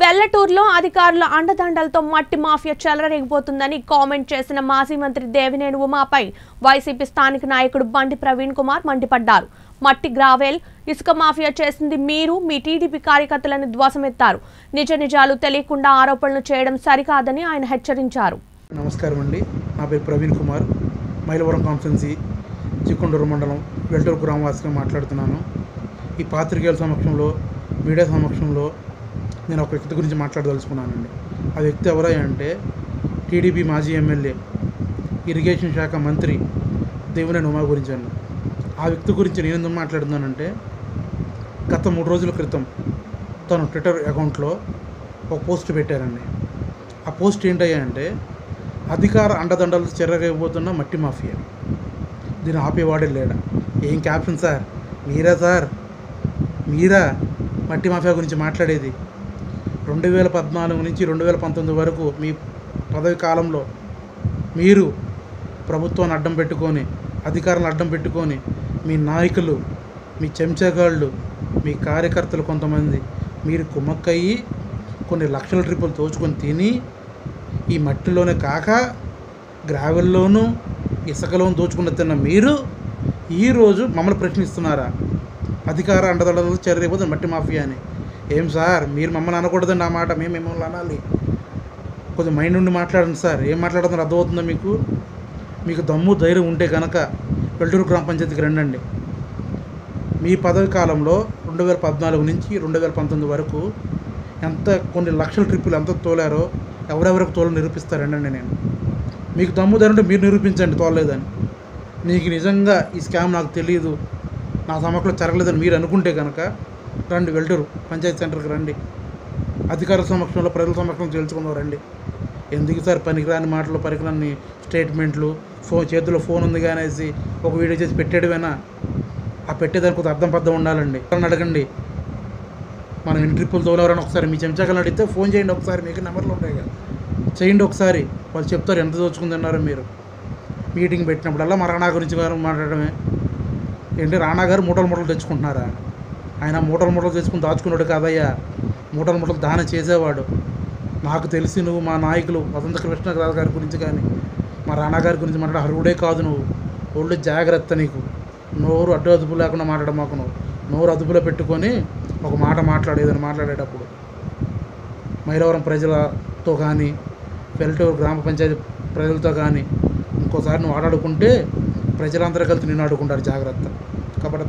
వెల్లటూరులో అధికారుల అండదండలతో మట్టి మాఫియా చెలరేగిపోతుందని కామెంట్ చేసిన మాజీ మంత్రి దేవినేని ఉమాపై వైసీపీ స్థానిక నాయకుడు బండి ప్రవీణ్ కుమార్ మండిపడ్డారు. మట్టి గ్రావెల్ ఇసుక మాఫియా చేసింది మీరు మీ టీడీపీ కార్యకర్తలను ధ్వసమెత్తారు. నిజ నిజాలు తెలియకుండా ఆరోపణలు చేయడం సరికాదని ఆయన హెచ్చరించారు. నమస్కారం అండి. నా పేరు ప్రవీణ్ కుమార్. మైలవరం కాన్స్టెన్సీ చిక్కుండూరు మండలం వెల్టూరు గ్రామవాసిగా మాట్లాడుతున్నాను. ఈ పాత్రికేయుల సమక్షంలో మీడియా సమక్షంలో నేను ఒక వ్యక్తి గురించి మాట్లాడదలుచుకున్నానండి. ఆ వ్యక్తి ఎవరై అంటే టీడీపీ మాజీ ఎమ్మెల్యే ఇరిగేషన్ శాఖ మంత్రి దేవినేని ఉమా గురించి అండి. ఆ వ్యక్తి గురించి నేను ఎందుకు మాట్లాడుతున్నానంటే గత మూడు రోజుల క్రితం తను ట్విట్టర్ అకౌంట్లో ఒక పోస్ట్ పెట్టారండి. ఆ పోస్ట్ ఏంటంటే అధికార అండదండలు చెరగైపోతున్న మట్టి మాఫియా. దీన్ని ఆపేవాడే లేడా? ఏం క్యాప్షన్ సార్? మీరా సార్? మీరా? మట్టి మాఫియా గురించి మాట్లాడేది? రెండు వేల పద్నాలుగు నుంచి రెండు వేల పంతొమ్మిది వరకు మీ పదవి కాలంలో మీరు ప్రభుత్వాన్ని అడ్డం పెట్టుకొని అధికారులను అడ్డం పెట్టుకొని మీ నాయకులు మీ చెంచాగాళ్ళు మీ కార్యకర్తలు కొంతమంది మీరు కుమ్మక్కయ్యి కొన్ని లక్షల ట్రిప్పులు తోచుకొని తిని ఈ మట్టిలోనే కాక గ్రావెల్లోనూ ఇసుకలోనూ దోచుకున్న తిన్న మీరు ఈరోజు మమ్మల్ని ప్రశ్నిస్తున్నారా? అధికార అండదండలు చర్యపోతుంది మట్టి మాఫియా అని. ఏం సార్ మీరు మమ్మల్ని అనకూడదండి ఆ మాట మేము మిమ్మల్ని అనాలి. కొంచెం మైండ్ నుండి మాట్లాడండి సార్ ఏం మాట్లాడుతున్నారు అర్థమవుతుందా మీకు? మీకు దమ్ము ధైర్యం ఉంటే కనుక వెల్టూరు గ్రామ పంచాయతీకి రండి మీ పదవి కాలంలో రెండు వేల పద్నాలుగు నుంచి రెండు వేల పంతొమ్మిది వరకు ఎంత కొన్ని లక్షల ట్రిప్పులు ఎంత తోలారో ఎవరెవరికి తోలు నిరూపిస్తారండి నేను. మీకు దమ్ము ధరంటే మీరు నిరూపించండి తోలలేదని. మీకు నిజంగా ఈ స్కామ్ నాకు తెలియదు నా సమక్షంలో జరగలేదని మీరు అనుకుంటే కనుక రండి వెళ్ళరు పంచాయతీ సెంటర్కి రండి. అధికారుల సమక్షంలో ప్రజల సమక్షంలో తెలుసుకుందాం రండి. ఎందుకు సార్ పనికిరాని మాటలు పనికిరాని స్టేట్మెంట్లు? ఫోన్ చేతిలో ఫోన్ ఉంది కానీ అనేసి ఒక వీడియో చేసి పెట్టేయడమేనా? ఆ పెట్టేదానికి కొంత అర్థం పద్ధం ఉండాలండి. వాళ్ళని అడగండి. మనం ఎన్ని ట్రిప్పులు తోలేవరని ఒకసారి మీ చెంచాకలు అడిగితే ఫోన్ చేయండి ఒకసారి మీకు నెంబర్లు ఉంటాయి కదా. చేయండి ఒకసారి. వాళ్ళు చెప్తారు ఎంత దోచుకుందన్నారో మీరు. మీటింగ్ పెట్టినప్పుడల్లా మా రాణా గురించి గారు మాట్లాడడమే ఏంటి రాణా గారు మూటలు మూటలు తెచ్చుకుంటున్నారా? ఆయన మూటలు మూటలు చేసుకుని దాచుకున్నాడు కాదయ్యా. మూటలు మూటలు దాన చేసేవాడు. నాకు తెలిసి నువ్వు మా నాయకులు వసంత కృష్ణరాజు గారి గురించి కానీ మా రాణా గారి గురించి మాట్లాడే అర్హుడే కాదు నువ్వు. ఒళ్ళు జాగ్రత్త నీకు. నోరు అడ్డు అదుపు లేకుండా మాట్లాడ మాకు నువ్వు. నోరు అదుపులో పెట్టుకొని ఒక మాట మాట్లాడు ఏదైనా మాట్లాడేటప్పుడు. మైలవరం ప్రజలతో కానీ పెల్లటూరు గ్రామ పంచాయతీ ప్రజలతో కానీ ఇంకోసారి నువ్వు ఆడాడుకుంటే ప్రజలందరూ కలిసి నిన్ను ఆడుకుంటారు జాగ్రత్త. కాబట్టి